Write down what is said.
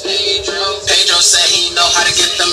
Pedro. Said he know how to get the